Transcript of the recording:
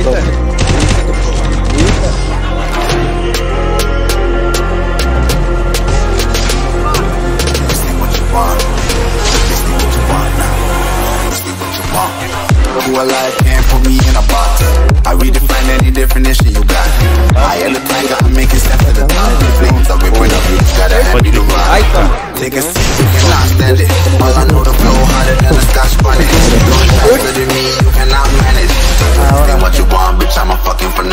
Eita. Eita. Who alive can't put me in a box. I redefine any definition you got. I am the tiger, I'm making steps to the top. The flames are ripping up, you gotta hand me the rock. Take a